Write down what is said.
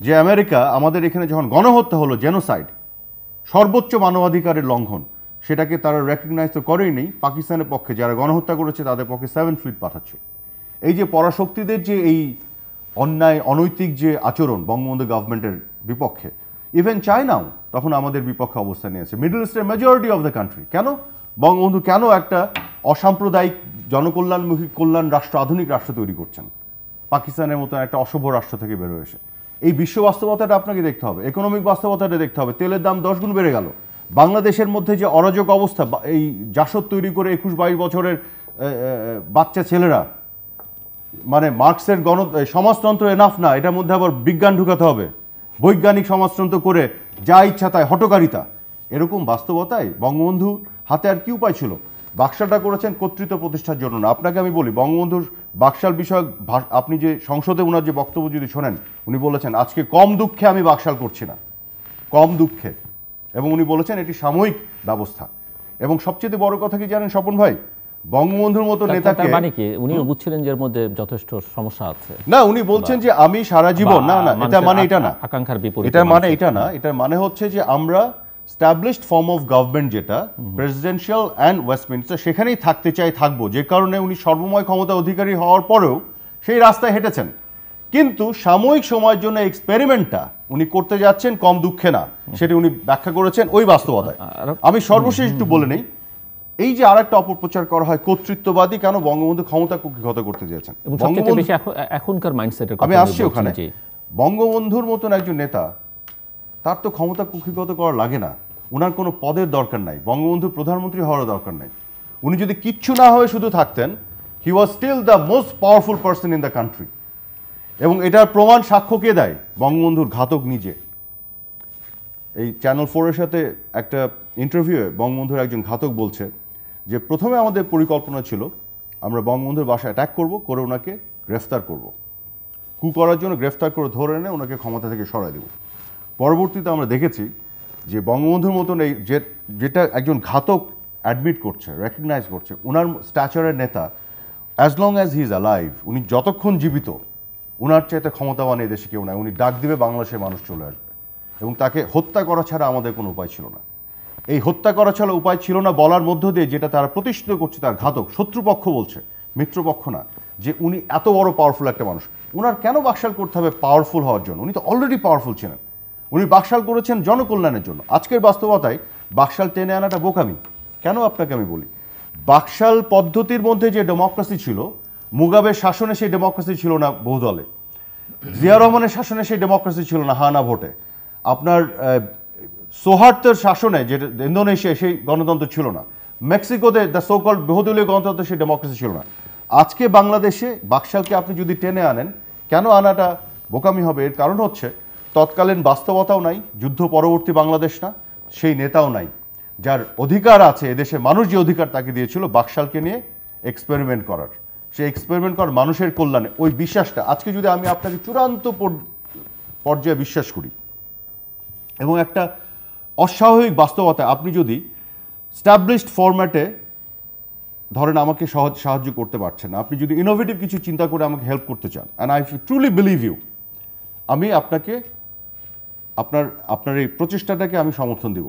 যে আমেরিকা আমাদের এখানে যখন গণহত্যা হলো জেনোসাইড সর্বোচ্চ মানবাধিকারের লঙ্ঘন, সেটাকে তারা রেকগনাইজ তো করেই নেই পাকিস্তানের পক্ষে যারা গণহত্যা করেছে, তাদের পক্ষে সেভেন ফ্লিট পাঠাচ্ছে। এই যে পরাশক্তিদের যে এই অন্যায়, অনৈতিক যে আচরণ বঙ্গবন্ধু গভর্নমেন্টের বিপক্ষে ইভেন চায়নাও তখন আমাদের বিপক্ষে অবস্থান নিয়েছে। মিডল ইস্টের মেজরিটি অফ দ্য কান্ট্রি কেন? বঙ্গবন্ধু কেন একটা অসাম্প্রদায়িক জনকল্যাণমুখী কল্যাণ রাষ্ট্র, আধুনিক রাষ্ট্র তৈরি করছেন? পাকিস্তানের মতো একটা অশুভ রাষ্ট্র থেকে বের হয়েছে এই বিশ্ব বাস্তবতাটা আপনাকে দেখতে হবে ইকোনমিক বাস্তবতাটা দেখতে হবে। তেলের দাম দশ গুণ বেড়ে গেল। বাংলাদেশের মধ্যে যে অরাজক অবস্থা এই জাসদ তৈরি করে একুশ বাইশ বছরের বাচ্চা ছেলেরা মানে মার্কসের গণ, সমাজতন্ত্র এনাফ না, এটার মধ্যে আবার বিজ্ঞান ঢুকাতে হবে। বৈজ্ঞানিক সমাজতন্ত্র করে যা ইচ্ছা তাই, হটকারিতা। এরকম বাস্তবতায় বঙ্গবন্ধু হাতে আর কি উপায় ছিল? বাক্সাটা করেছেন কর্তৃত্ব প্রতিষ্ঠার জন্য না। আপনাকে আমি বলি, বঙ্গবন্ধুর বাকশাল বিষয়ক আপনি যে সংসদে ওনার যে বক্তব্য যদি শোনেন উনি বলেছেন আজকে কম দুঃখে আমি বাকশাল করছি না। কম দুঃখে। এবং উনি বলেছেন এটি সাময়িক ব্যবস্থা। এবং সবচেয়ে বড় কথা কি জানেন স্বপন ভাই? বঙ্গবন্ধুর মতো নেতাকে মানে কি? উনিও বুঝছিলেন যে এর মধ্যে যথেষ্ট সমস্যা আছে। না উনি বলছেন যে আমি সারা জীবন না না এটা মানে এটা না। আকাঙ্ক্ষার বিপরীতে এটা মানে এটা না। এটার মানে হচ্ছে যে আমরা স্ট্যাবলিশড ফর্ম অফ গভর্নমেন্ট যেটা প্রেসিডেন্সিয়াল অ্যান্ড ওয়েস্টমিনিস্টার সেখানেই থাকতে চাই থাকব। যে কারণে উনি সর্বময় ক্ষমতা অধিকারী হওয়ার পরেও সেই রাস্তায় হেঁটেছেন। কিন্তু সাময়িক সময়ের জন্য এক্সপেরিমেন্টটা উনি করতে যাচ্ছেন কম দুঃখে না। সেটা উনি ব্যাখ্যা করেছেন ওই বাস্তবতায়। আর- আমি সর্বশেষ একটু বলে নেই। এই যে আরেকটা অপপ্রচার করা হয় কর্তৃত্ববাদী কেন বঙ্গবন্ধু ক্ষমতা কুক্ষিগত করতে চেয়েছেন? এখনকার মাইন্ডসেটের আমি আসছি ওখানে। বঙ্গবন্ধুর মতন একজন নেতা তার তো ক্ষমতা কুক্ষিগত করা লাগে না। ওনার কোনো পদের দরকার নাই, বঙ্গবন্ধু প্রধানমন্ত্রী হওয়ার দরকার নাই। উনি যদি কিচ্ছু না হয়ে শুধু থাকতেন he was still the most powerful person in the country এবং এটার প্রমাণ সাক্ষ্য কে দেয়? বঙ্গবন্ধুর ঘাতক নিজে। এই চ্যানেল ফোরের সাথে একটা ইন্টারভিউয়ে বঙ্গবন্ধুর একজন ঘাতক বলছে যে, প্রথমে আমাদের পরিকল্পনা ছিল, আমরা বঙ্গবন্ধুর বাসায় অ্যাটাক করব, করে ওনাকে গ্রেফতার করব। কু করার জন্য গ্রেফতার করে ধরে এনে ওনাকে ক্ষমতা থেকে সরাই দেব। পরবর্তীতে আমরা দেখেছি যে বঙ্গবন্ধুর মতন এই যে, যেটা একজন ঘাতক অ্যাডমিট করছে রেকগনাইজ করছে ওনার স্ট্যাচারের নেতা as long as he is alive উনি যতক্ষণ জীবিত ওনার চাইতে ক্ষমতাবান এই দেশে কেউ নাই। উনি ডাক দিবে বাংলাদেশের মানুষ চলে আসবে। এবং তাকে হত্যা করা ছাড়া আমাদের কোনো উপায় ছিল না। এই হত্যা করা ছাড়া উপায় ছিল না বলার মধ্য দিয়ে যেটা তারা প্রতিষ্ঠিত করছে, তার ঘাতক, শত্রুপক্ষ বলছে, মিত্রপক্ষ না, যে উনি এত বড় পাওয়ারফুল একটা মানুষ। ওনার কেন বাকশাল করতে হবে পাওয়ারফুল হওয়ার জন্য? উনি তো অলরেডি পাওয়ারফুল ছিলেন। উনি বাকশাল করেছেন জনকল্যাণের জন্য। আজকের বাস্তবতায় বাকশাল টেনে আনাটা বোকামি। কেন আপনাকে আমি বলি? বাকশাল পদ্ধতির মধ্যে যে ডেমোক্রেসি ছিল, মুগাবের শাসনে সেই ডেমোক্রেসি ছিল না বহুদলে জিয়া রহমানের শাসনে সেই ডেমোক্রেসি ছিল না, হানা ভোটে। আপনার সোহার্তের শাসনে যে ইন্দোনেশিয়ায় সেই গণতন্ত্র ছিল না। মেক্সিকোতে দ্য সোকল বহুদলীয় গণতন্ত্র সেই ডেমোক্রেসি ছিল না। আজকে বাংলাদেশে বাকশালকে আপনি যদি টেনে আনেন, কেন আনাটা বোকামি হবে? এর কারণ হচ্ছে তৎকালীন বাস্তবতাও নাই, যুদ্ধ পরবর্তী বাংলাদেশ না, সেই নেতাও নাই। যার অধিকার আছে এদেশের মানুষ যে অধিকার তাকে দিয়েছিল, বাকশালকে নিয়ে এক্সপেরিমেন্ট করার। সেই এক্সপেরিমেন্ট করার মানুষের কল্যাণে। ওই বিশ্বাসটা, আজকে যদি আমি আপনাকে চূড়ান্ত পর- পর্যায়ে বিশ্বাস করি, এবং একটা অস্বাভাবিক বাস্তবতা, আপনি যদি স্ট্যাবলিশড ফরম্যাটে ধরেন আমাকে সহজ সাহায্য করতে পারছেন না, আপনি যদি ইনোভেটিভ কিছু চিন্তা করে আমাকে হেল্প করতে চান and I truly believe you আমি আপনাকে আপনার আপনার এই প্রচেষ্টাটাকে আমি সমর্থন দিব।